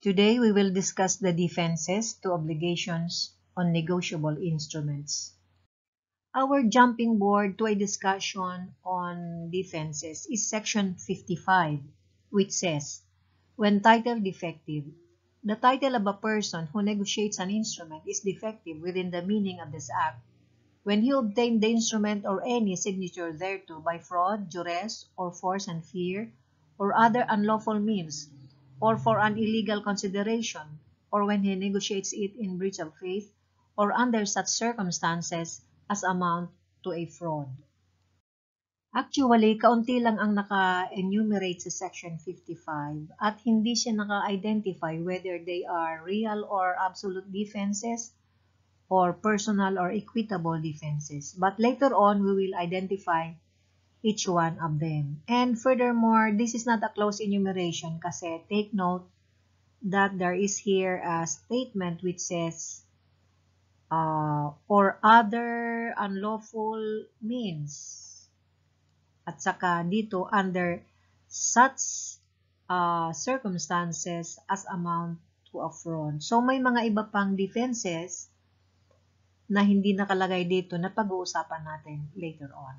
Today we will discuss the defenses to obligations on negotiable instruments. Our jumping board to a discussion on defenses is section 55, which says, when title defective, the title of a person who negotiates an instrument is defective within the meaning of this act when he obtained the instrument or any signature thereto by fraud, duress, or force and fear, or other unlawful means, or for an illegal consideration, or when he negotiates it in breach of faith, or under such circumstances as amount to a fraud. Actually, kaunti lang ang naka-enumerate sa section 55 at hindi siya naka-identify whether they are real or absolute defenses or personal or equitable defenses. But later on, we will identify each one of them. And furthermore, this is not a close enumeration kasi take note that there is here a statement which says uh, or other unlawful means. At saka dito, under such uh, circumstances as amount to a fraud. So may mga iba pang defenses na hindi nakalagay dito na pag-uusapan natin later on.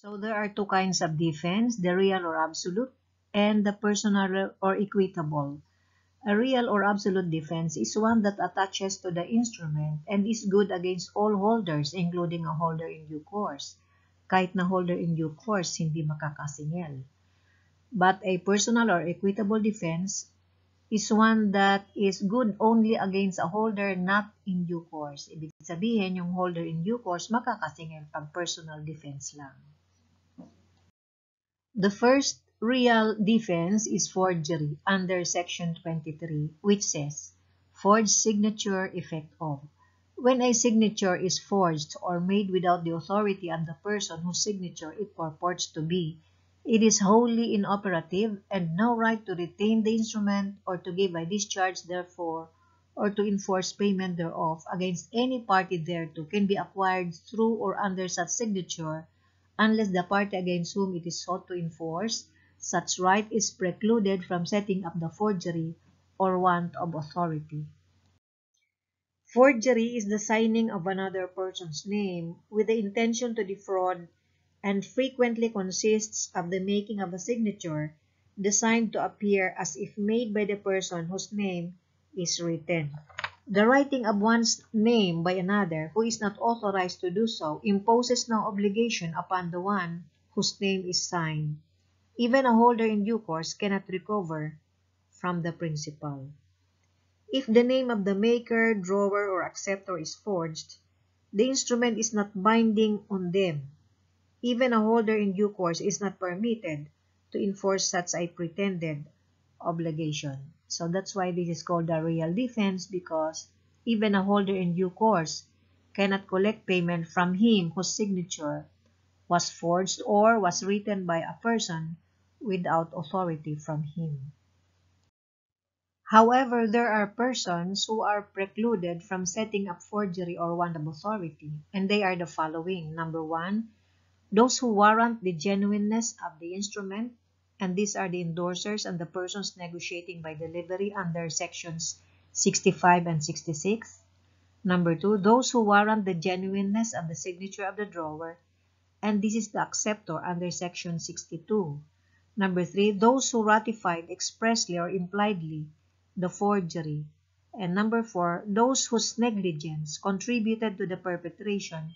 So there are two kinds of defense, the real or absolute and the personal or equitable. A real or absolute defense is one that attaches to the instrument and is good against all holders, including a holder in due course. Kahit na holder in due course, hindi makakasingil. But a personal or equitable defense is one that is good only against a holder not in due course. Ibig sabihin, yung holder in due course makakasingil pag personal defense lang. The first real defense is forgery under section 23, which says, forged signature effect of. When a signature is forged or made without the authority of the person whose signature it purports to be, it is wholly inoperative and no right to retain the instrument or to give a discharge therefore or to enforce payment thereof against any party thereto can be acquired through or under such signature unless the party against whom it is sought to enforce such right is precluded from setting up the forgery or want of authority. Forgery is the signing of another person's name with the intention to defraud and frequently consists of the making of a signature designed to appear as if made by the person whose name is written. The writing of one's name by another who is not authorized to do so imposes no obligation upon the one whose name is signed. Even a holder in due course cannot recover from the principal. If the name of the maker, drawer, or acceptor is forged, the instrument is not binding on them. Even a holder in due course is not permitted to enforce such a pretended obligation. So that's why this is called a real defense because even a holder in due course cannot collect payment from him whose signature was forged or was written by a person without authority from him. However, there are persons who are precluded from setting up forgery or want of authority, and they are the following. Number one, those who warrant the genuineness of the instrument, and these are the endorsers and the persons negotiating by delivery under sections 65 and 66. Number two, those who warrant the genuineness of the signature of the drawer, and this is the acceptor under section 62. Number three, those who ratified expressly or impliedly the forgery. And number four, those whose negligence contributed to the perpetration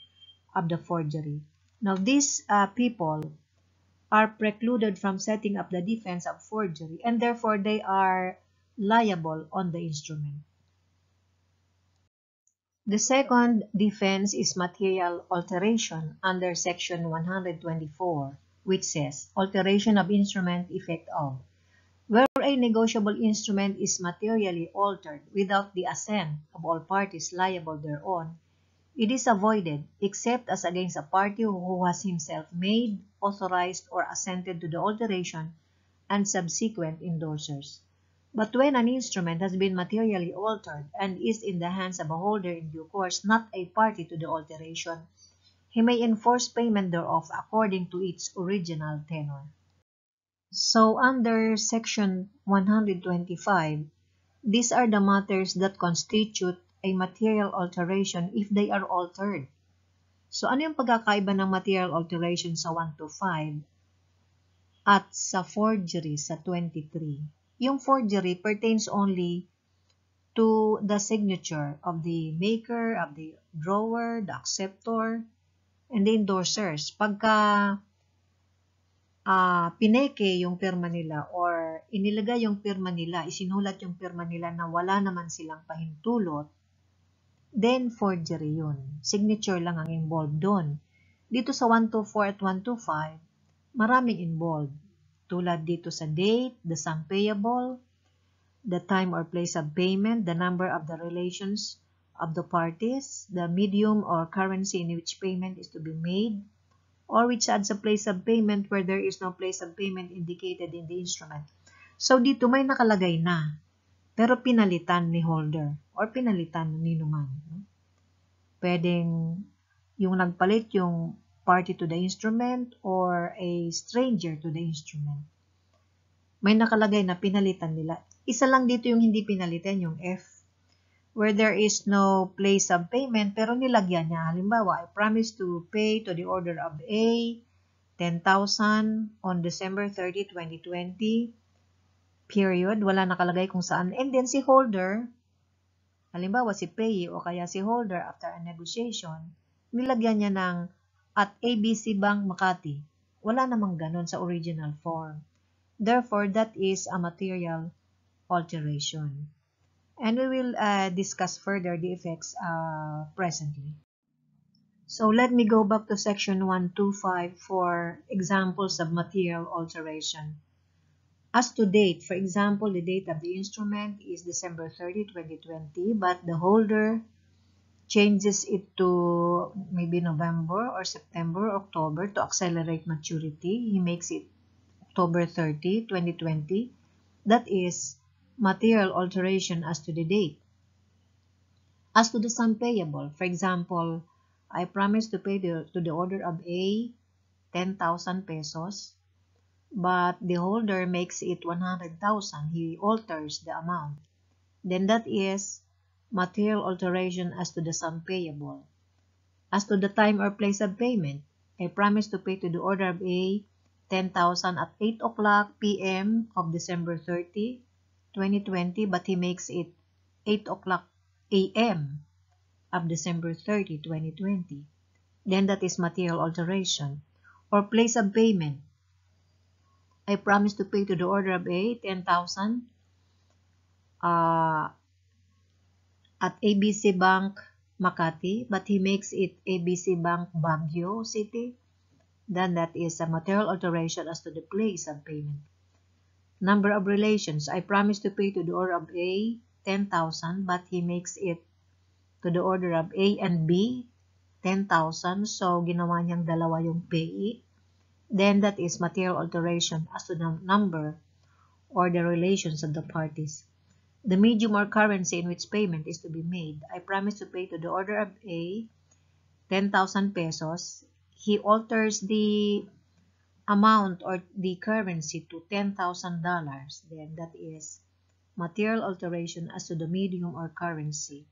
of the forgery. Now, these uh, people are precluded from setting up the defense of forgery and therefore they are liable on the instrument. The second defense is material alteration under section 124, which says alteration of instrument effect of. Where a negotiable instrument is materially altered without the assent of all parties liable thereon, it is avoided except as against a party who has himself made, authorized, or assented to the alteration and subsequent endorsers. But when an instrument has been materially altered and is in the hands of a holder in due course not a party to the alteration, he may enforce payment thereof according to its original tenor. So under section 125, These are the matters that constitute a material alteration if they are altered. So, ano yung pagkakaiba ng material alteration sa 1 to 5 at sa forgery sa 23? Yung forgery pertains only to the signature of the maker, of the drawer, the acceptor, and the endorsers. Pagka uh, pineke yung pirma nila or inilagay yung pirma nila, isinulat yung pirma nila na wala naman silang pahintulot, then forgery yun. Signature lang ang involved doon. Dito sa 124 at 125, maraming involved. Tulad dito sa date, the sum payable, the time or place of payment, the number of the relations of the parties, the medium or currency in which payment is to be made, or which adds a place of payment where there is no place of payment indicated in the instrument. So, dito may nakalagay na, pero pinalitan ni holder or pinalitan ni numan. Pwedeng yung nagpalit yung party to the instrument or a stranger to the instrument. May nakalagay na pinalitan nila. Isa lang dito yung hindi pinalitan, yung F where there is no place of payment pero nilagyan niya. Halimbawa, I promise to pay to the order of A 10,000 on December 30, 2020. Period. Wala nakalagay kung saan. And then si holder, halimbawa si payee o kaya si holder after a negotiation, nilagyan niya ng at ABC Bank Makati. Wala namang ganun sa original form. Therefore, that is a material alteration. and we will uh, discuss further the effects uh, presently. So let me go back to section 125 for examples of material alteration. As to date, for example, the date of the instrument is December 30, 2020, but the holder changes it to maybe November or September October to accelerate maturity. He makes it October 30, 2020. That is material alteration as to the date. As to the sum payable, for example, I promise to pay the, to the order of A 10,000 pesos, but the holder makes it 100,000. He alters the amount. Then that is material alteration as to the sum payable. As to the time or place of payment, I promise to pay to the order of A 10,000 at 8 o'clock p.m. of December 30, 2020, but he makes it 8 o'clock a.m. of December 30, 2020. Then that is material alteration. Or place of payment. I promise to pay to the order of A, 10,000 uh, at ABC Bank Makati, but he makes it ABC Bank Baguio City. Then that is a material alteration as to the place of payment. Number of relations. I promise to pay to the order of A 10,000 but he makes it to the order of A and B 10,000. So, ginawa niyang dalawa yung payee. Then, that is material alteration as to the number or the relations of the parties. The medium or currency in which payment is to be made. I promise to pay to the order of A 10,000 pesos. He alters the amount or the currency to $10,000, then that is material alteration as to the medium or currency.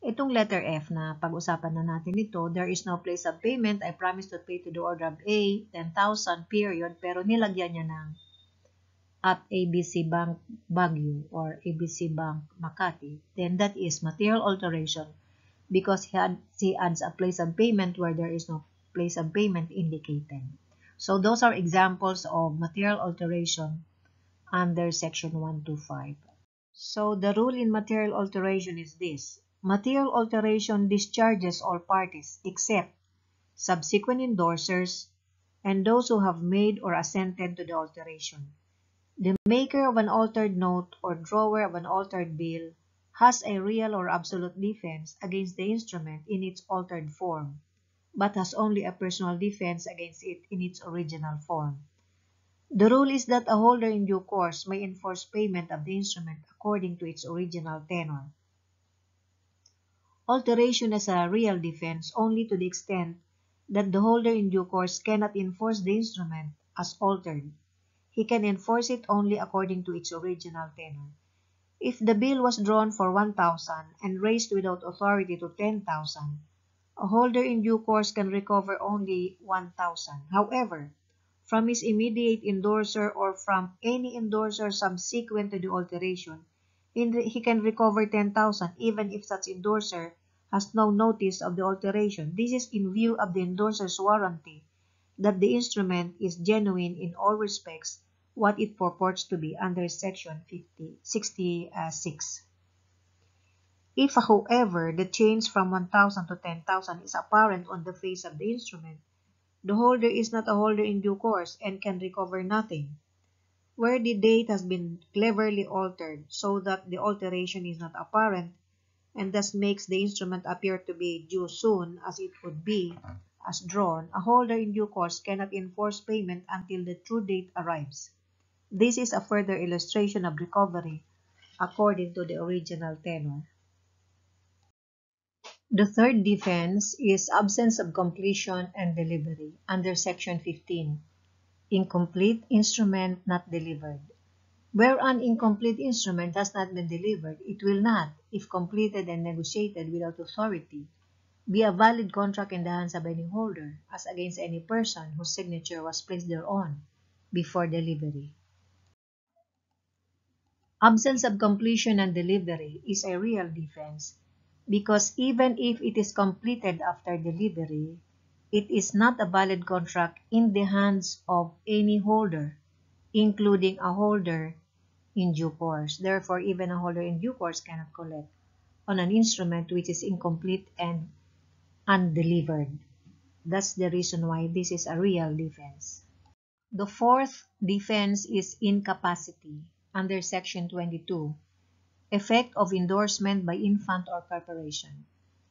Itong letter F na pag-usapan na natin ito, there is no place of payment. I promise to pay to the order of A, 10,000 period, pero nilagyan niya ng at ABC Bank Baguio or ABC Bank Makati, then that is material alteration because he, had, he adds a place of payment where there is no place of payment indicated. So those are examples of material alteration under section 125. So the rule in material alteration is this. Material alteration discharges all parties except subsequent endorsers and those who have made or assented to the alteration. The maker of an altered note or drawer of an altered bill has a real or absolute defense against the instrument in its altered form but has only a personal defense against it in its original form. The rule is that a holder in due course may enforce payment of the instrument according to its original tenor. Alteration as a real defense only to the extent that the holder in due course cannot enforce the instrument as altered. He can enforce it only according to its original tenor. If the bill was drawn for 1,000 and raised without authority to 10,000, a holder in due course can recover only 1,000. However, from his immediate endorser or from any endorser subsequent to the alteration, he can recover 10,000 even if such endorser has no notice of the alteration. This is in view of the endorser's warranty that the instrument is genuine in all respects what it purports to be under section 50, 66. Uh, if, however, the change from 1,000 to 10,000 is apparent on the face of the instrument, the holder is not a holder in due course and can recover nothing. Where the date has been cleverly altered so that the alteration is not apparent and thus makes the instrument appear to be due soon as it would be as drawn, a holder in due course cannot enforce payment until the true date arrives. This is a further illustration of recovery according to the original tenor. The third defense is absence of completion and delivery under Section 15. Incomplete instrument not delivered. Where an incomplete instrument has not been delivered, it will not, if completed and negotiated without authority, be a valid contract in the hands of any holder, as against any person whose signature was placed thereon before delivery. Absence of completion and delivery is a real defense because even if it is completed after delivery, it is not a valid contract in the hands of any holder, including a holder in due course. Therefore, even a holder in due course cannot collect on an instrument which is incomplete and undelivered. That's the reason why this is a real defense. The fourth defense is incapacity under Section 22, effect of endorsement by infant or corporation.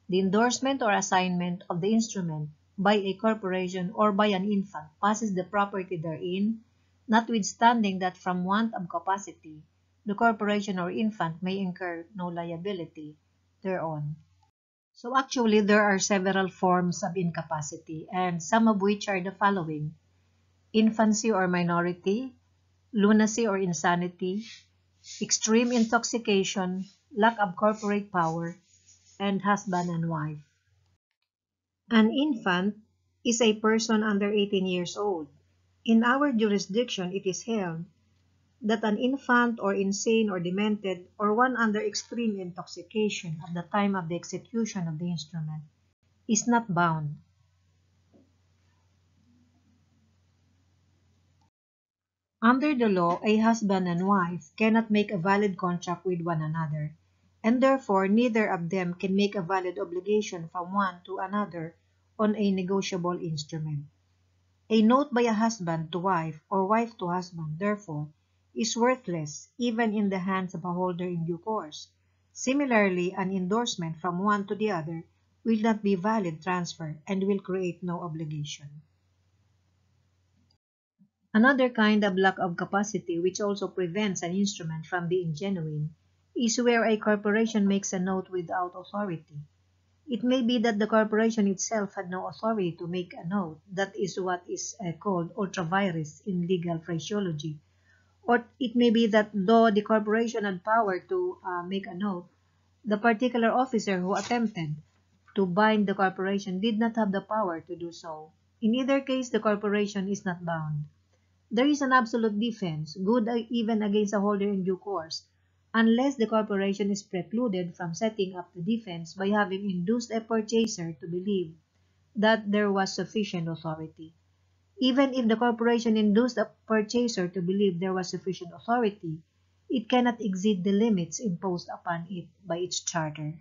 The endorsement or assignment of the instrument by a corporation or by an infant passes the property therein, notwithstanding that from want of capacity, the corporation or infant may incur no liability thereon. So actually, there are several forms of incapacity, and some of which are the following. Infancy or minority, lunacy or insanity, extreme intoxication, lack of corporate power, and husband and wife. An infant is a person under 18 years old. In our jurisdiction, it is held that an infant or insane or demented or one under extreme intoxication at the time of the execution of the instrument is not bound Under the law, a husband and wife cannot make a valid contract with one another, and therefore neither of them can make a valid obligation from one to another on a negotiable instrument. A note by a husband to wife or wife to husband, therefore, is worthless even in the hands of a holder in due course. Similarly, an endorsement from one to the other will not be valid transfer and will create no obligation. Another kind of lack of capacity which also prevents an instrument from being genuine is where a corporation makes a note without authority. It may be that the corporation itself had no authority to make a note. That is what is uh, called ultra vires in legal phraseology. Or it may be that though the corporation had power to uh, make a note, the particular officer who attempted to bind the corporation did not have the power to do so. In either case, the corporation is not bound. There is an absolute defense, good even against a holder in due course, unless the corporation is precluded from setting up the defense by having induced a purchaser to believe that there was sufficient authority. Even if the corporation induced a purchaser to believe there was sufficient authority, it cannot exceed the limits imposed upon it by its charter.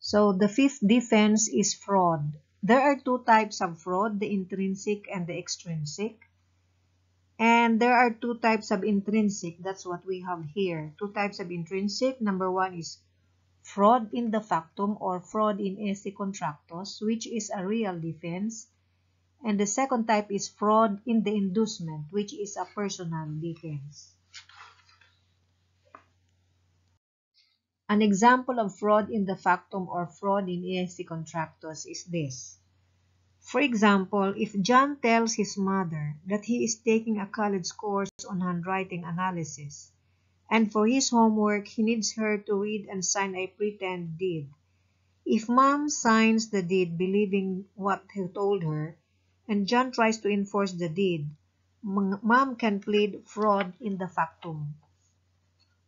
So the fifth defense is fraud. There are two types of fraud, the intrinsic and the extrinsic. And there are two types of intrinsic. That's what we have here. Two types of intrinsic. Number one is fraud in the factum or fraud in esse contractus, which is a real defense. And the second type is fraud in the inducement, which is a personal defense. An example of fraud in the factum or fraud in esse contractus is this. For example, if John tells his mother that he is taking a college course on handwriting analysis, and for his homework, he needs her to read and sign a pretend deed. If mom signs the deed believing what he told her, and John tries to enforce the deed, mom can plead fraud in the factum.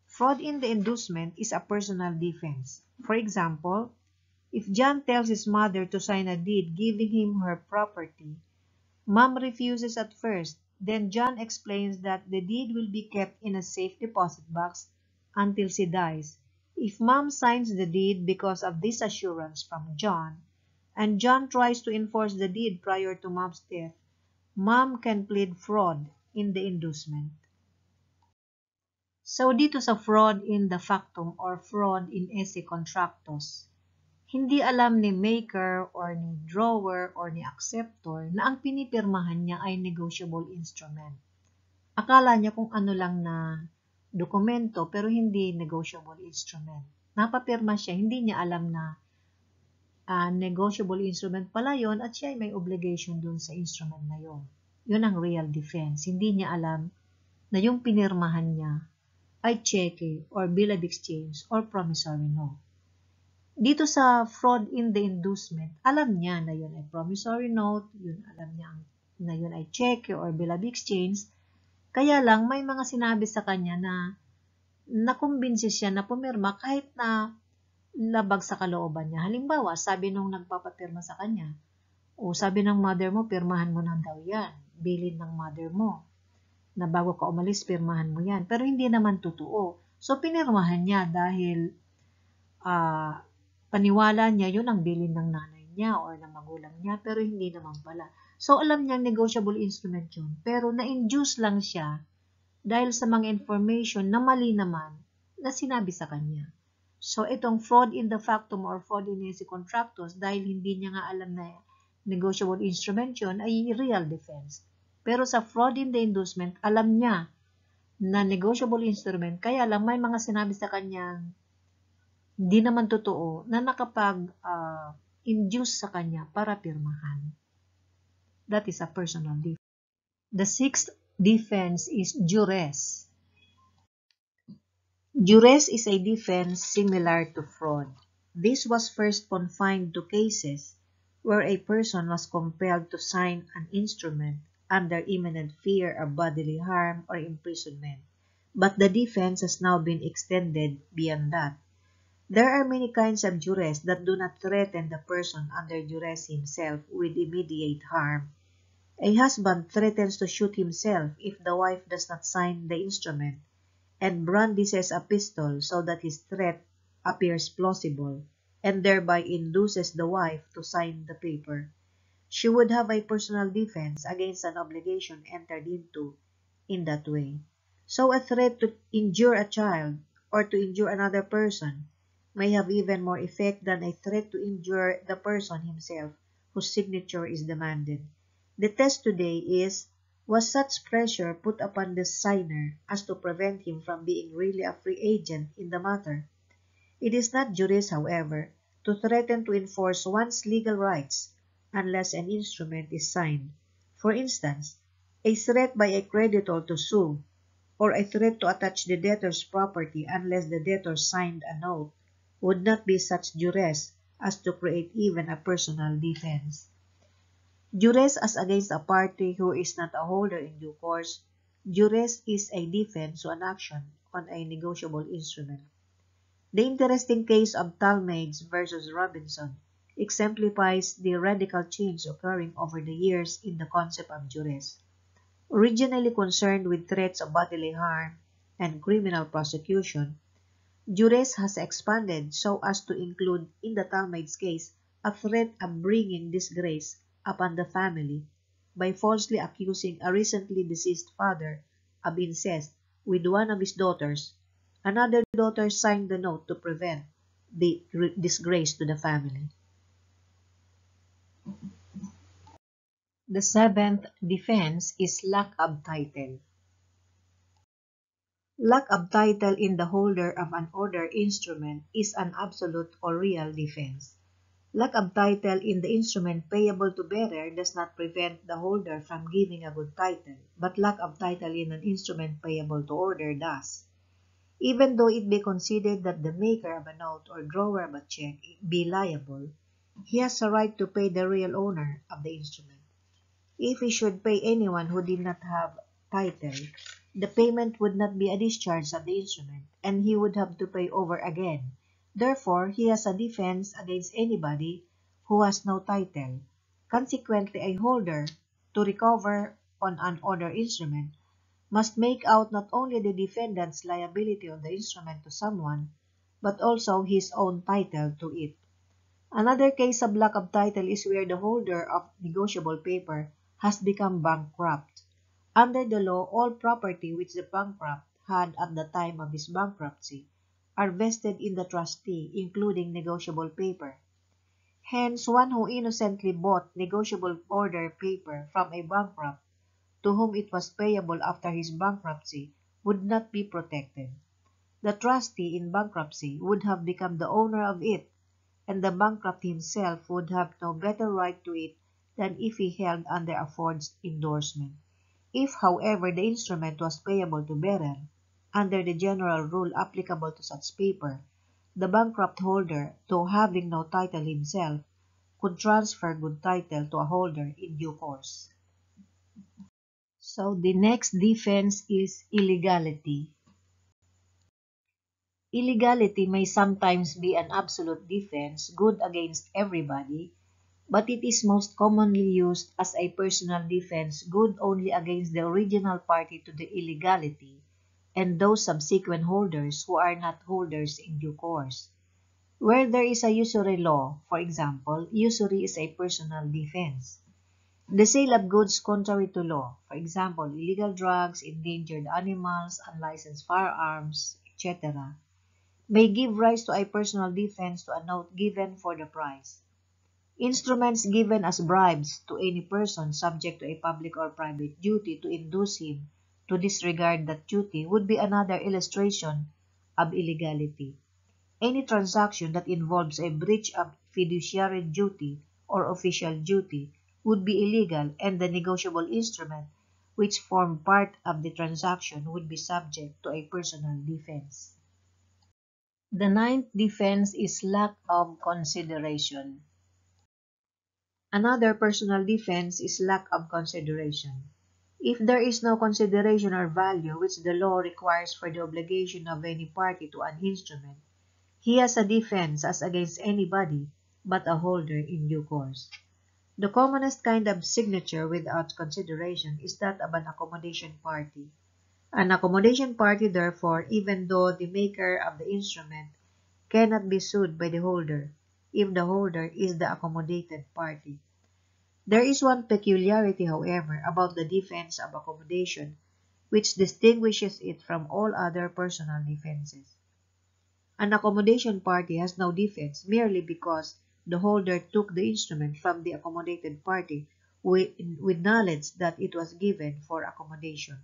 Fraud in the inducement is a personal defense. For example, if John tells his mother to sign a deed giving him her property, mom refuses at first. Then John explains that the deed will be kept in a safe deposit box until she dies. If mom signs the deed because of this assurance from John, and John tries to enforce the deed prior to mom's death, mom can plead fraud in the inducement. So dito sa fraud in the factum or fraud in esse contractus, hindi alam ni maker or ni drawer or ni acceptor na ang pinipirmahan niya ay negotiable instrument. Akala niya kung ano lang na dokumento pero hindi negotiable instrument. Napapirma siya, hindi niya alam na uh, negotiable instrument pala yon at siya ay may obligation dun sa instrument na yon. Yun ang real defense. Hindi niya alam na yung pinirmahan niya ay cheque or bill of exchange or promissory note. Dito sa fraud in the inducement, alam niya na yun ay promissory note, yun alam niya na yun ay cheque or bill of exchange, kaya lang may mga sinabi sa kanya na nakumbinsi siya na pumirma kahit na labag sa kalooban niya. Halimbawa, sabi nung nagpapapirma sa kanya, o sabi ng mother mo, pirmahan mo na daw yan. Bilin ng mother mo na bago ka umalis, pirmahan mo yan. Pero hindi naman totoo. So, pinirmahan niya dahil uh, paniwala niya yun ang bilin ng nanay niya or ng magulang niya, pero hindi naman pala. So, alam niyang negotiable instrument yun. Pero na-induce lang siya dahil sa mga information na mali naman na sinabi sa kanya. So, itong fraud in the factum or fraud in esse contractus, dahil hindi niya nga alam na negotiable instrument yun, ay real defense. Pero sa fraud in the inducement, alam niya na negotiable instrument, kaya lang may mga sinabi sa kanya hindi naman totoo na nakapag-induce uh, sa kanya para pirmahan. That is a personal defense. The sixth defense is duress. Duress is a defense similar to fraud. This was first confined to cases where a person was compelled to sign an instrument under imminent fear of bodily harm or imprisonment, but the defense has now been extended beyond that. There are many kinds of duress that do not threaten the person under duress himself with immediate harm. A husband threatens to shoot himself if the wife does not sign the instrument, and brandishes a pistol so that his threat appears plausible, and thereby induces the wife to sign the paper. she would have a personal defense against an obligation entered into in that way. So a threat to injure a child or to injure another person may have even more effect than a threat to injure the person himself whose signature is demanded. The test today is, was such pressure put upon the signer as to prevent him from being really a free agent in the matter? It is not juris, however, to threaten to enforce one's legal rights unless an instrument is signed. For instance, a threat by a creditor to sue, or a threat to attach the debtor's property unless the debtor signed a note, would not be such duress as to create even a personal defense. Duress as against a party who is not a holder in due course, duress is a defense to an action on a negotiable instrument. The interesting case of Talmage versus Robinson exemplifies the radical change occurring over the years in the concept of duress. Originally concerned with threats of bodily harm and criminal prosecution, duress has expanded so as to include, in the Talmaid's case, a threat of bringing disgrace upon the family by falsely accusing a recently deceased father of incest with one of his daughters. Another daughter signed the note to prevent the disgrace to the family. The seventh defense is lack of title. Lack of title in the holder of an order instrument is an absolute or real defense. Lack of title in the instrument payable to bearer does not prevent the holder from giving a good title, but lack of title in an instrument payable to order does. Even though it be considered that the maker of a note or drawer of a check be liable, he has a right to pay the real owner of the instrument. If he should pay anyone who did not have title, the payment would not be a discharge of the instrument, and he would have to pay over again. Therefore, he has a defense against anybody who has no title. Consequently, a holder, to recover on an order instrument, must make out not only the defendant's liability on the instrument to someone, but also his own title to it. Another case of lack of title is where the holder of negotiable paper has become bankrupt. Under the law, all property which the bankrupt had at the time of his bankruptcy are vested in the trustee, including negotiable paper. Hence, one who innocently bought negotiable order paper from a bankrupt to whom it was payable after his bankruptcy would not be protected. The trustee in bankruptcy would have become the owner of it, and the bankrupt himself would have no better right to it than if he held under a forged endorsement. If, however, the instrument was payable to bearer, under the general rule applicable to such paper, the bankrupt holder, though having no title himself, could transfer good title to a holder in due course. So the next defense is illegality. Illegality may sometimes be an absolute defense, good against everybody, but it is most commonly used as a personal defense, good only against the original party to the illegality and those subsequent holders who are not holders in due course. Where there is a usury law, for example, usury is a personal defense. The sale of goods contrary to law, for example, illegal drugs, endangered animals, unlicensed firearms, etc., may give rise to a personal defense to a note given for the price. Instruments given as bribes to any person subject to a public or private duty to induce him to disregard that duty would be another illustration of illegality. Any transaction that involves a breach of fiduciary duty or official duty would be illegal and the negotiable instrument which formed part of the transaction would be subject to a personal defense. The ninth defense is lack of consideration. Another personal defense is lack of consideration. If there is no consideration or value which the law requires for the obligation of any party to an instrument, he has a defense as against anybody but a holder in due course. The commonest kind of signature without consideration is that of an accommodation party. An accommodation party, therefore, even though the maker of the instrument cannot be sued by the holder, if the holder is the accommodated party. There is one peculiarity, however, about the defense of accommodation which distinguishes it from all other personal defenses. An accommodation party has no defense merely because the holder took the instrument from the accommodated party with, with knowledge that it was given for accommodation.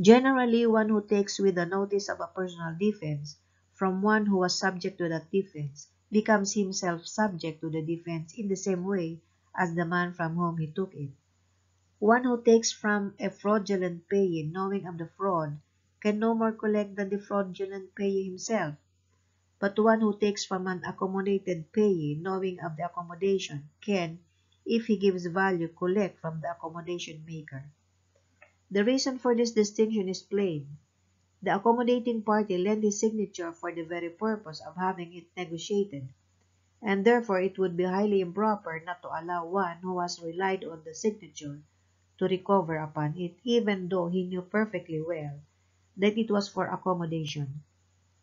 Generally, one who takes with a notice of a personal defense from one who was subject to that defense becomes himself subject to the defense in the same way as the man from whom he took it. One who takes from a fraudulent payee knowing of the fraud can no more collect than the fraudulent payee himself but one who takes from an accommodated payee knowing of the accommodation can, if he gives value, collect from the accommodation maker. The reason for this distinction is plain. The accommodating party lent his signature for the very purpose of having it negotiated, and therefore it would be highly improper not to allow one who has relied on the signature to recover upon it, even though he knew perfectly well that it was for accommodation.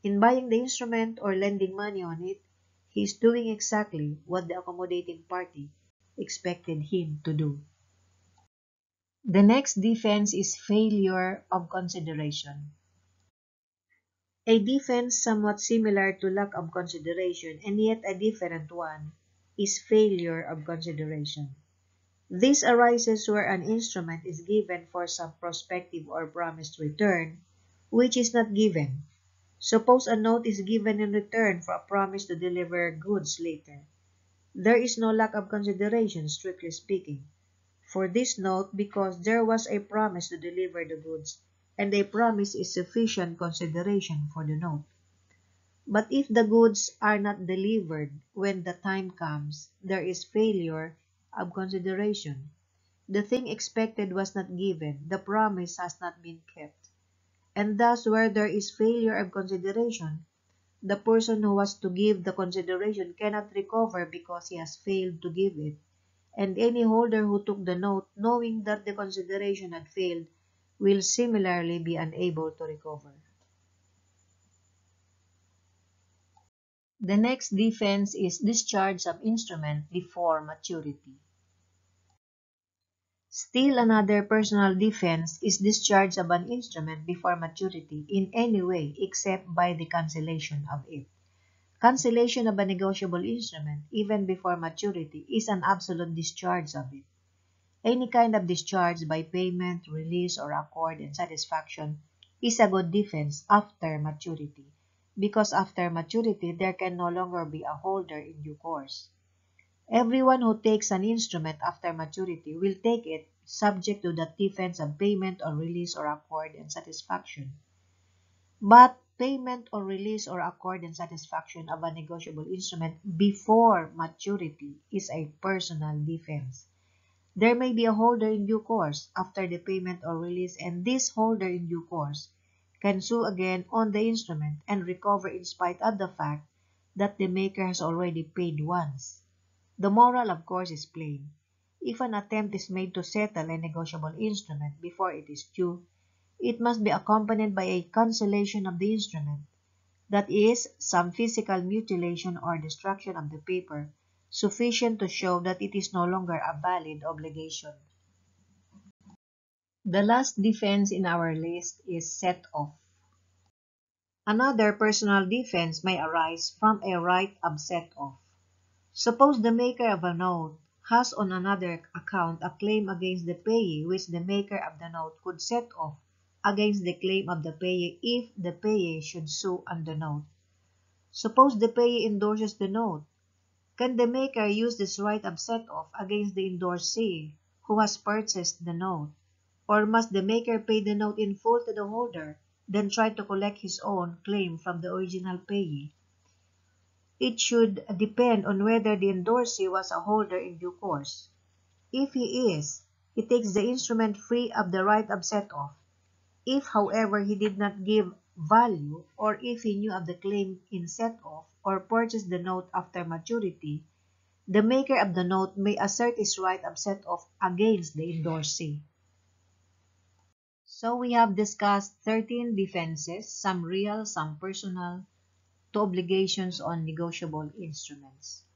In buying the instrument or lending money on it, he is doing exactly what the accommodating party expected him to do. The next defense is failure of consideration. A defense somewhat similar to lack of consideration and yet a different one is failure of consideration. This arises where an instrument is given for some prospective or promised return, which is not given Suppose a note is given in return for a promise to deliver goods later. There is no lack of consideration, strictly speaking, for this note because there was a promise to deliver the goods, and a promise is sufficient consideration for the note. But if the goods are not delivered when the time comes, there is failure of consideration. The thing expected was not given, the promise has not been kept. And thus, where there is failure of consideration, the person who was to give the consideration cannot recover because he has failed to give it. And any holder who took the note, knowing that the consideration had failed, will similarly be unable to recover. The next defense is discharge of instrument before maturity. Still another personal defense is discharge of an instrument before maturity in any way except by the cancellation of it. Cancellation of a negotiable instrument, even before maturity, is an absolute discharge of it. Any kind of discharge by payment, release, or accord and satisfaction is a good defense after maturity, because after maturity there can no longer be a holder in due course. Everyone who takes an instrument after maturity will take it subject to the defense of payment or release or accord and satisfaction. But payment or release or accord and satisfaction of a negotiable instrument before maturity is a personal defense. There may be a holder in due course after the payment or release and this holder in due course can sue again on the instrument and recover in spite of the fact that the maker has already paid once. The moral, of course, is plain. If an attempt is made to settle a negotiable instrument before it is due, it must be accompanied by a cancellation of the instrument, that is, some physical mutilation or destruction of the paper, sufficient to show that it is no longer a valid obligation. The last defense in our list is set off. Another personal defense may arise from a right of set off. Suppose the maker of a note has on another account a claim against the payee which the maker of the note could set off against the claim of the payee if the payee should sue on the note. Suppose the payee endorses the note. Can the maker use this right of set off against the endorsee who has purchased the note? Or must the maker pay the note in full to the holder, then try to collect his own claim from the original payee? It should depend on whether the endorsee was a holder in due course. If he is, he takes the instrument free of the right of set-off. If, however, he did not give value, or if he knew of the claim in set-off or purchased the note after maturity, the maker of the note may assert his right of set-off against the endorsee. So we have discussed 13 defenses, some real, some personal, to obligations on negotiable instruments.